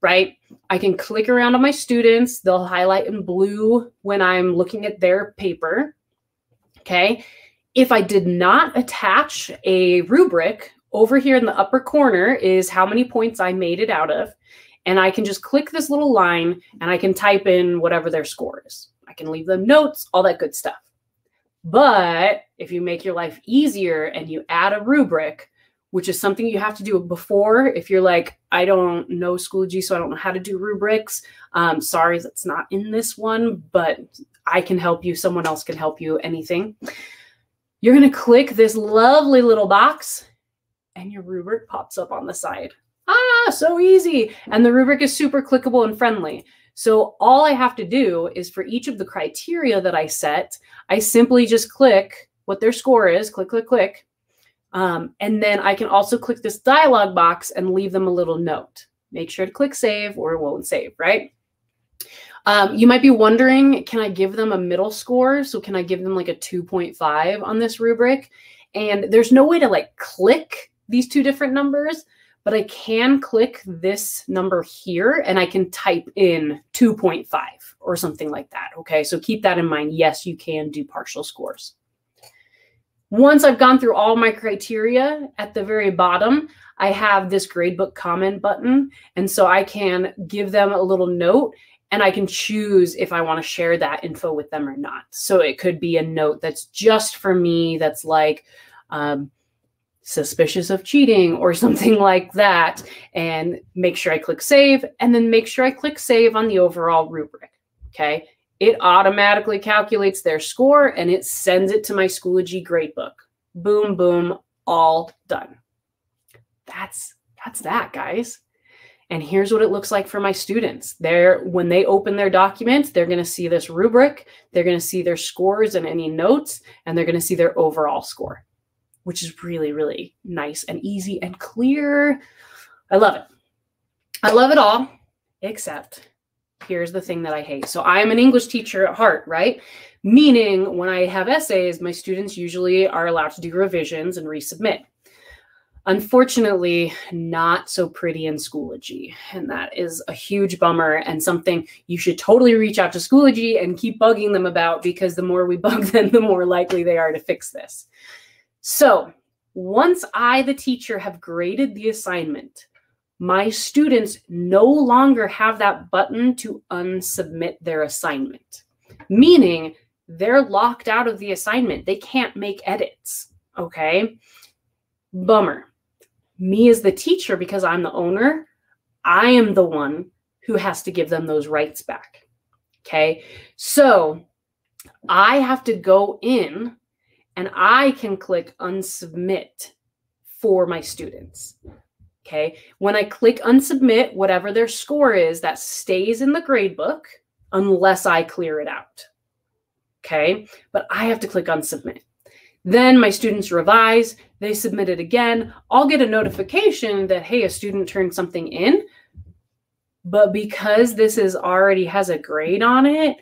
right? I can click around on my students. They'll highlight in blue when I'm looking at their paper. Okay. If I did not attach a rubric, over here in the upper corner is how many points I made it out of. And I can just click this little line and I can type in whatever their score is. I can leave them notes, all that good stuff. But if you make your life easier and you add a rubric, which is something you have to do before, if you're like, I don't know Schoology, so I don't know how to do rubrics. Um, sorry, that's not in this one, but I can help you. Someone else can help you, anything. You're going to click this lovely little box and your rubric pops up on the side. Ah, so easy. And the rubric is super clickable and friendly. So all I have to do is for each of the criteria that I set, I simply just click what their score is, click, click, click. Um, and then I can also click this dialog box and leave them a little note. Make sure to click save or it won't save, right? Um, you might be wondering, can I give them a middle score? So can I give them like a 2.5 on this rubric? And there's no way to like click these two different numbers, but I can click this number here and I can type in 2.5 or something like that. Okay, so keep that in mind. Yes, you can do partial scores. Once I've gone through all my criteria at the very bottom, I have this gradebook comment button. And so I can give them a little note and I can choose if I want to share that info with them or not. So it could be a note that's just for me, that's like, um, suspicious of cheating or something like that and make sure I click save and then make sure I click save on the overall rubric. Okay. It automatically calculates their score and it sends it to my Schoology gradebook. Boom, boom, all done. that's that's that, guys. And here's what it looks like for my students. They're when they open their documents, they're going to see this rubric, they're going to see their scores and any notes, and they're going to see their overall score, which is really, really nice and easy and clear. I love it. I love it all, except here's the thing that I hate. So I am an English teacher at heart, right? Meaning when I have essays, my students usually are allowed to do revisions and resubmit. Unfortunately, not so pretty in Schoology. And that is a huge bummer and something you should totally reach out to Schoology and keep bugging them about because the more we bug them, the more likely they are to fix this. So once I, the teacher, have graded the assignment, my students no longer have that button to unsubmit their assignment, meaning they're locked out of the assignment. They can't make edits. Okay. Bummer. Me as the teacher, because I'm the owner, I am the one who has to give them those rights back. Okay. So I have to go in and I can click unsubmit for my students. Okay. When I click unsubmit, whatever their score is, that stays in the gradebook unless I clear it out. Okay. But I have to click unsubmit. Then my students revise, they submit it again. I'll get a notification that, hey, a student turned something in. But because this is already has a grade on it,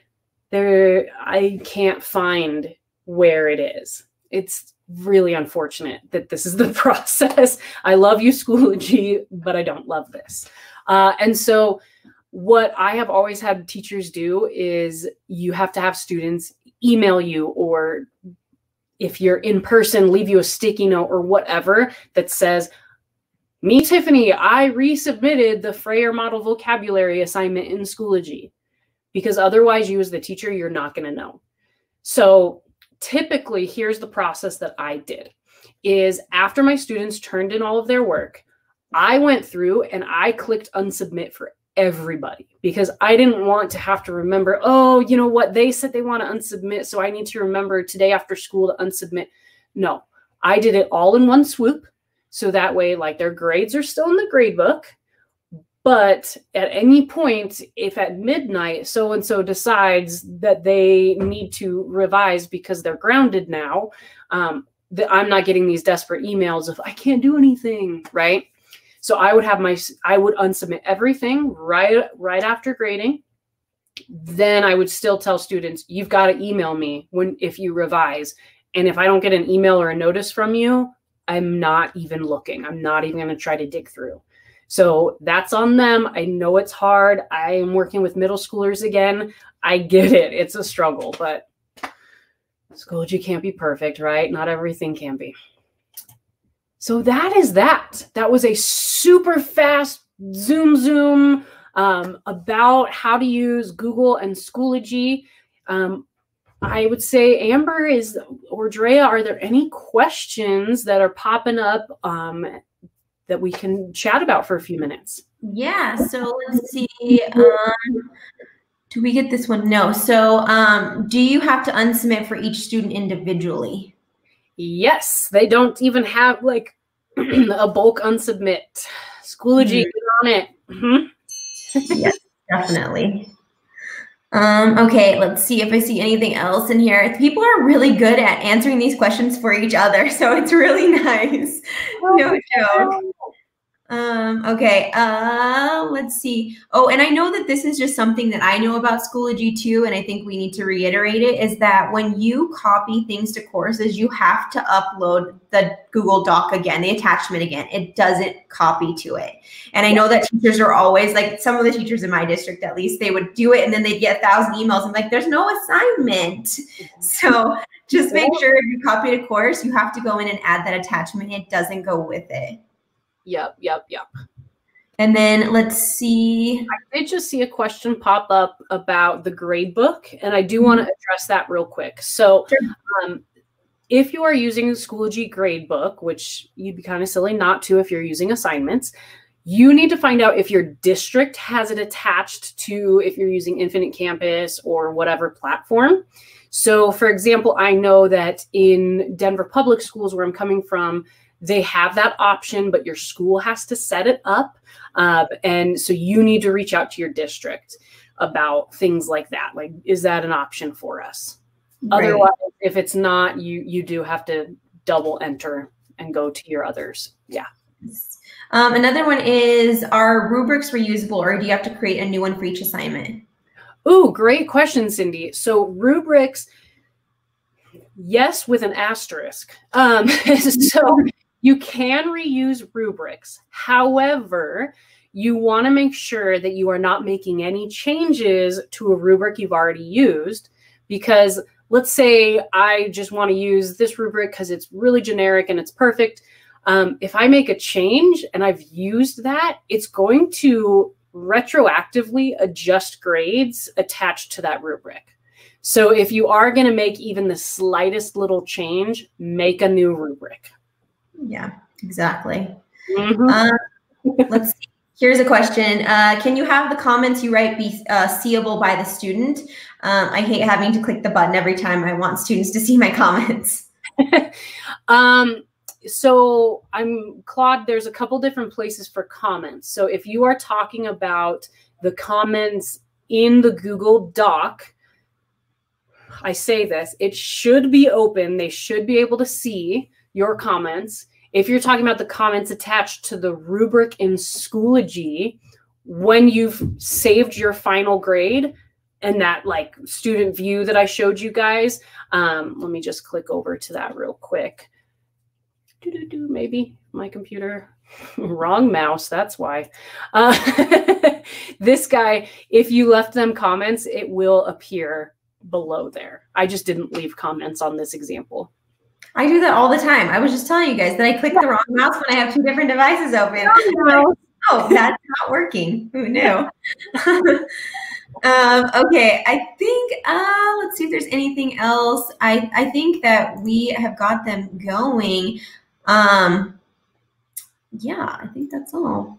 there I can't find where it is. It's really unfortunate that this is the process. I love you, Schoology, but I don't love this. Uh, and so, what I have always had teachers do is you have to have students email you, or if you're in person, leave you a sticky note or whatever that says, Me, Tiffany, I resubmitted the Frayer model vocabulary assignment in Schoology. Because otherwise, you as the teacher, you're not going to know. So, typically here's the process that I did is after my students turned in all of their work, I went through and I clicked unsubmit for everybody because I didn't want to have to remember, oh, you know what, they said they want to unsubmit, so I need to remember today after school to unsubmit. No, I did it all in one swoop. So that way, like their grades are still in the grade book. But at any point, if at midnight so and so decides that they need to revise because they're grounded now, um, that I'm not getting these desperate emails of I can't do anything, right? So I would have my I would unsubmit everything right right after grading. Then I would still tell students, you've got to email me when if you revise. And if I don't get an email or a notice from you, I'm not even looking. I'm not even going to try to dig through. So that's on them. I know it's hard. I am working with middle schoolers again. I get it. It's a struggle, but Schoology can't be perfect, right? Not everything can be. So that is that. That was a super fast zoom zoom um, about how to use Google and Schoology. Um, I would say, Amber is or Drea, are there any questions that are popping up um, that we can chat about for a few minutes. Yeah. So let's see. Um, do we get this one? No. So um, do you have to unsubmit for each student individually? Yes. They don't even have like a bulk unsubmit. Schoology, mm-hmm. on it. Mm-hmm. yes, definitely. Um, okay, let's see if I see anything else in here. People are really good at answering these questions for each other, so it's really nice. Oh, no joke. Um, okay, uh, let's see. Oh, and I know that this is just something that I know about Schoology too, and I think we need to reiterate it, is that when you copy things to courses, you have to upload the Google Doc again, the attachment again. It doesn't copy to it. And I know that teachers are always, like some of the teachers in my district at least, they would do it and then they'd get a thousand emails. I'm like, there's no assignment. Mm-hmm. So just make sure if you copy a course, you have to go in and add that attachment. It doesn't go with it. Yep, yep, yep. And then let's see. I did just see a question pop up about the grade book, and I do want to mm-hmm. address that real quick. So, sure. um, if you are using the Schoology gradebook, which you'd be kind of silly not to if you're using assignments, you need to find out if your district has it attached to if you're using Infinite Campus or whatever platform. So, for example, I know that in Denver Public Schools, where I'm coming from, they have that option, but your school has to set it up. Uh, and so you need to reach out to your district about things like that. Like, is that an option for us? Right. Otherwise, if it's not, you you do have to double enter and go to your others. Yeah. Um, another one is are rubrics reusable or do you have to create a new one for each assignment? Ooh, great question, Cindy. So rubrics, yes, with an asterisk. Um, so you can reuse rubrics. However, you want to make sure that you are not making any changes to a rubric you've already used because let's say I just want to use this rubric because it's really generic and it's perfect. Um, if I make a change and I've used that, it's going to retroactively adjust grades attached to that rubric. So if you are going to make even the slightest little change, make a new rubric. Yeah, exactly. Mm-hmm. Uh, let's see. Here's a question. Uh, can you have the comments you write be uh, seeable by the student? Um, I hate having to click the button every time I want students to see my comments. um, so I'm Claude, there's a couple different places for comments. So if you are talking about the comments in the Google Doc, I say this, it should be open. They should be able to see your comments. If you're talking about the comments attached to the rubric in Schoology, when you've saved your final grade and that like student view that I showed you guys, um, let me just click over to that real quick. Do do do, maybe. My computer. Wrong mouse that's why. Uh, this guy if you left them comments it will appear below there. I just didn't leave comments on this example i do that all the time i was just telling you guys that i click the wrong mouse when i have two different devices open oh that's not working who knew um, okay, I think uh, let's see if there's anything else. I I think that we have got them going. Um, yeah, I think that's all.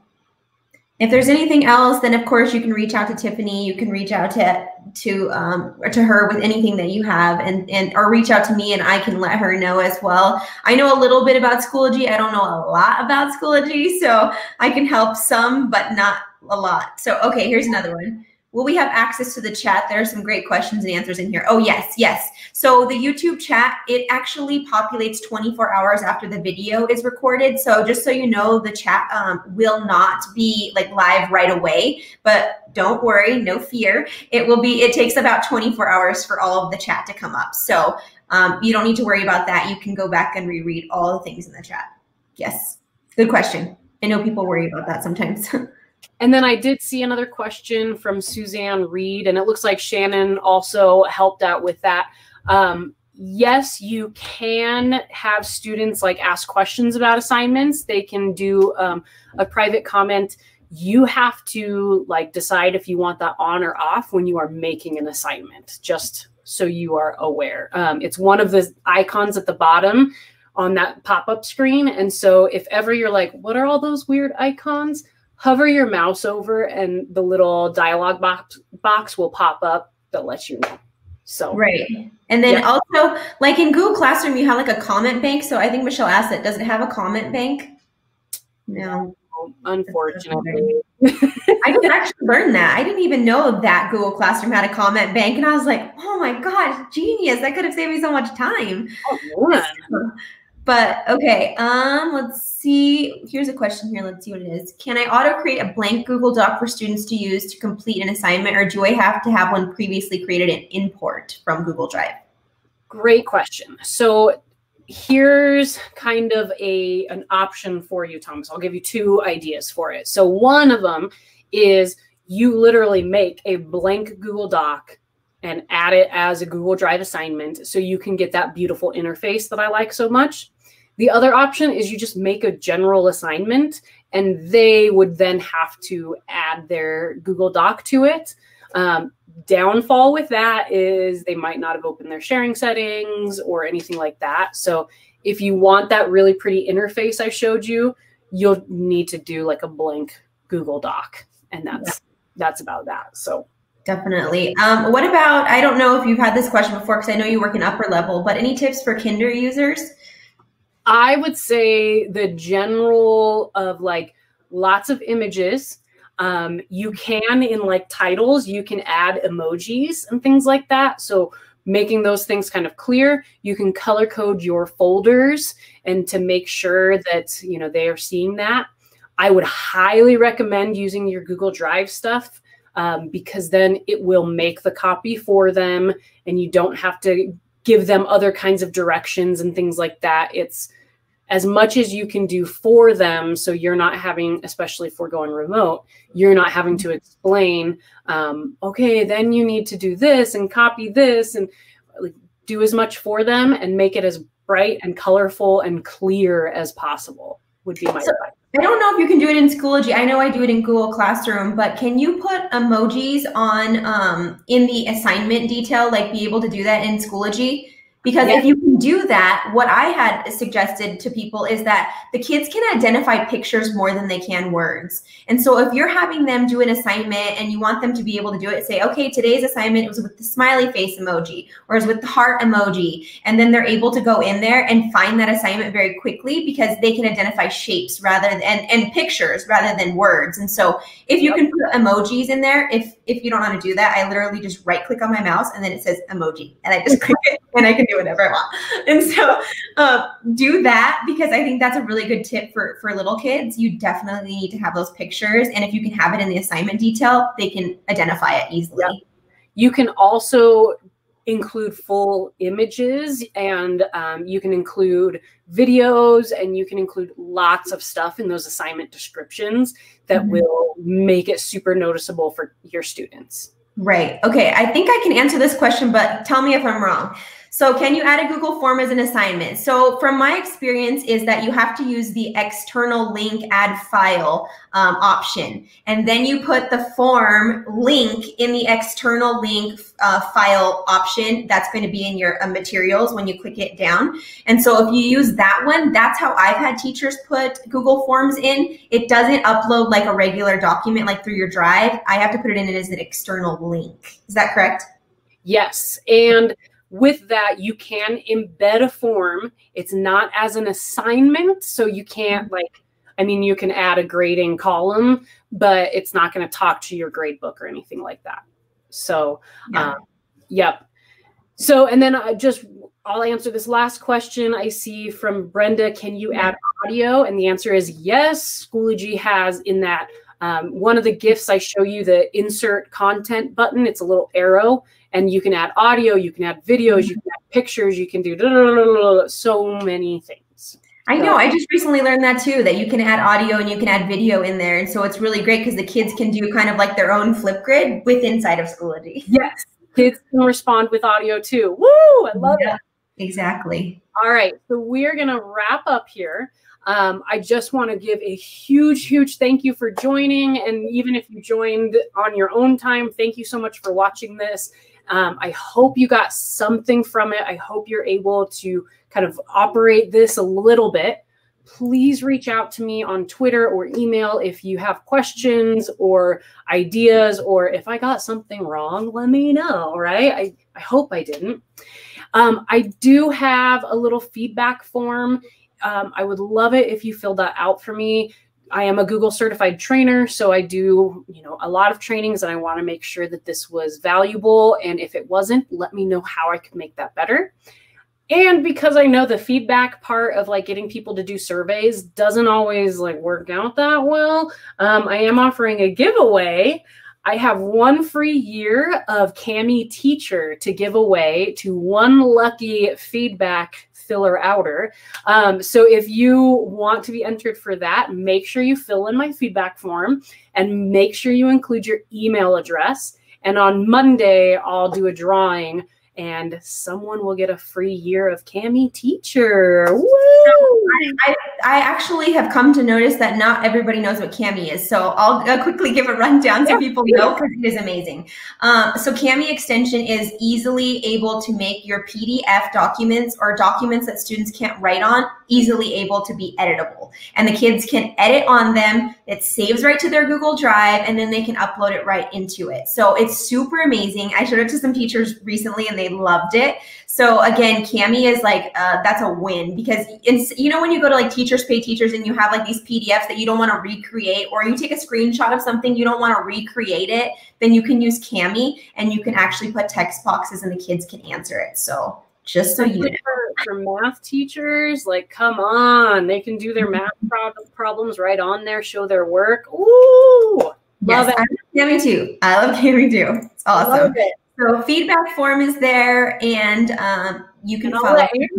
If there's anything else, then of course you can reach out to Tiffany. You can reach out to to um, or to her with anything that you have, and and or reach out to me, and I can let her know as well. I know a little bit about Schoology. I don't know a lot about Schoology, so I can help some, but not a lot. So okay, here's another one. Will we have access to the chat? There are some great questions and answers in here. Oh, yes, yes. So the YouTube chat, it actually populates 24 hours after the video is recorded. So just so you know, the chat um, will not be like live right away, but don't worry, no fear. It will be, it takes about 24 hours for all of the chat to come up. So um, you don't need to worry about that. You can go back and reread all the things in the chat. Yes, good question. I know people worry about that sometimes. And then I did see another question from Suzanne Reed, and it looks like Shannon also helped out with that. Um, yes, you can have students like ask questions about assignments. They can do um, a private comment. You have to like decide if you want that on or off when you are making an assignment, just so you are aware. Um, it's one of the icons at the bottom on that pop-up screen. And so if ever you're like, what are all those weird icons? Hover your mouse over and the little dialog box box will pop up that lets you know. So right. And then yeah. also like in Google Classroom you have like a comment bank. So I think Michelle asked it, does it have a comment bank? No. Unfortunately. I just actually learned that. I didn't even know that Google Classroom had a comment bank. And I was like, oh my gosh, genius. That could have saved me so much time. Oh, but okay, um, let's see. Here's a question here. Let's see what it is. Can I auto create a blank Google Doc for students to use to complete an assignment, or do I have to have one previously created and import from Google Drive? Great question. So here's kind of a an option for you, Thomas. I'll give you two ideas for it. So one of them is you literally make a blank Google Doc and add it as a Google Drive assignment so you can get that beautiful interface that I like so much. The other option is you just make a general assignment and they would then have to add their Google Doc to it. Um, downfall with that is they might not have opened their sharing settings or anything like that. So if you want that really pretty interface I showed you, you'll need to do like a blank Google Doc. And that's yeah. that's about that. So Definitely. Um, what about, I don't know if you've had this question before because I know you work in upper level, but any tips for kinder users? I would say the general of like lots of images. Um, you can in like titles, you can add emojis and things like that. So making those things kind of clear, you can color code your folders and to make sure that you know they are seeing that. I would highly recommend using your Google Drive stuff um, because then it will make the copy for them and you don't have to give them other kinds of directions and things like that. It's as much as you can do for them so you're not having especially for going remote you're not having to explain um, okay then you need to do this and copy this and like, do as much for them and make it as bright and colorful and clear as possible would be my so, advice I don't know if you can do it in Schoology. I know I do it in Google Classroom, but can you put emojis on um, in the assignment detail, like be able to do that in Schoology? Because yeah. if you can do that, what I had suggested to people is that the kids can identify pictures more than they can words. And so if you're having them do an assignment and you want them to be able to do it, say, okay, today's assignment was with the smiley face emoji or is with the heart emoji. And then they're able to go in there and find that assignment very quickly because they can identify shapes rather than and, and pictures rather than words. And so if you can put emojis in there, if if you don't want to do that, I literally just right click on my mouse and then it says emoji and I just click it and I can do whatever I want. And so uh, do that because I think that's a really good tip for, for little kids. You definitely need to have those pictures. And if you can have it in the assignment detail, they can identify it easily. You can also include full images and um, you can include videos and you can include lots of stuff in those assignment descriptions that mm-hmm. will make it super noticeable for your students. Right. Okay. I think I can answer this question, but tell me if I'm wrong. So can you add a Google form as an assignment? So from my experience is that you have to use the external link add file um, option. And then you put the form link in the external link uh, file option. That's going to be in your uh, materials when you click it down. And so if you use that one, that's how I've had teachers put Google Forms in. It doesn't upload like a regular document like through your drive. I have to put it in as an external link. Is that correct? Yes. And with that, you can embed a form. It's not as an assignment, so you can't like, I mean, you can add a grading column, but it's not going to talk to your grade book or anything like that. So, yeah. Um, yep. So, and then I just, I'll answer this last question I see from Brenda. Can you add audio? And the answer is yes. Schoology has in that um, one of the GIFs I show you the insert content button. It's a little arrow and you can add audio, you can add videos, you can add pictures, you can do so many things. I know. I just recently learned that too, that you can add audio and you can add video in there. And so it's really great because the kids can do kind of like their own Flipgrid with inside of Schoology. Yes. Kids can respond with audio too. Woo! I love yeah, it. Exactly. All right. So we're going to wrap up here. Um, I just want to give a huge, huge thank you for joining. And even if you joined on your own time, thank you so much for watching this. Um, I hope you got something from it. I hope you're able to kind of operate this a little bit. Please reach out to me on Twitter or email if you have questions or ideas, or if I got something wrong, let me know. Right? I, I hope I didn't. Um, I do have a little feedback form. Um, I would love it if you filled that out for me. I am a Google certified trainer, so I do, you know, a lot of trainings and I want to make sure that this was valuable and if it wasn't, let me know how I could make that better. And because I know the feedback part of like getting people to do surveys doesn't always like work out that well, um, I am offering a giveaway. I have one free year of Kami Teacher to give away to one lucky feedback filler outer. Um, so if you want to be entered for that, make sure you fill in my feedback form and make sure you include your email address. And on Monday, I'll do a drawing and someone will get a free year of Kami Teacher. Woo! I, I, actually have come to notice that not everybody knows what Kami is. So I'll, I'll quickly give a rundown so people know because it is amazing. Um, so Kami extension is easily able to make your PDF documents or documents that students can't write on easily able to be editable. And the kids can edit on them. It saves right to their Google Drive and then they can upload it right into it. So it's super amazing. I showed it to some teachers recently and they loved it. So again, Kami is like, uh, that's a win because it's, you know, when you go to like teachers pay teachers and you have like these PDFs that you don't want to recreate or you take a screenshot of something, you don't want to recreate it, then you can use Kami and you can actually put text boxes and the kids can answer it. So just so you know. For, for, math teachers, like, come on, they can do their mm-hmm. math problems right on there, show their work. Ooh, love yes, it. I love Kami too. I love Kami too. It's awesome. It. So feedback form is there, and um, you can and follow. You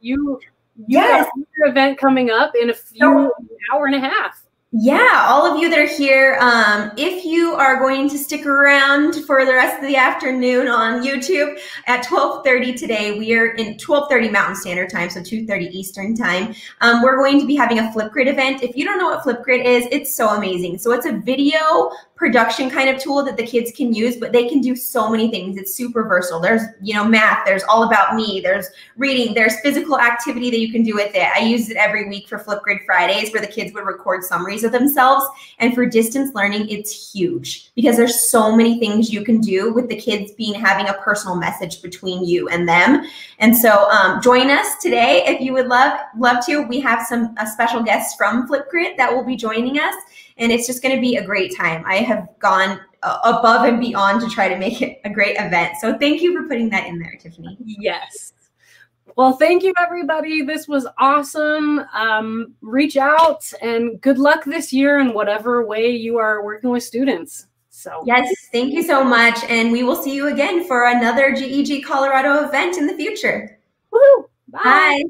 you yes. event coming up in a few so, hour and a half. Yeah, all of you that are here, um, if you are going to stick around for the rest of the afternoon on YouTube at 12:30 today, we are in 12:30 Mountain Standard Time, so 2:30 Eastern Time. Um, we're going to be having a Flipgrid event. If you don't know what Flipgrid is, it's so amazing. So it's a video production kind of tool that the kids can use, but they can do so many things. It's super versatile. There's, you know, math, there's all about me, there's reading, there's physical activity that you can do with it. I use it every week for Flipgrid Fridays where the kids would record summaries of themselves. And for distance learning, it's huge because there's so many things you can do with the kids being having a personal message between you and them. And so um, join us today if you would love love to. We have some uh, special guests from Flipgrid that will be joining us and it's just going to be a great time. I have gone uh, above and beyond to try to make it a great event. So thank you for putting that in there, Tiffany. Yes. Well, thank you, everybody. This was awesome. Um, reach out and good luck this year in whatever way you are working with students. So, yes, thank you so much. And we will see you again for another GEG Colorado event in the future. Woo! Bye. Bye.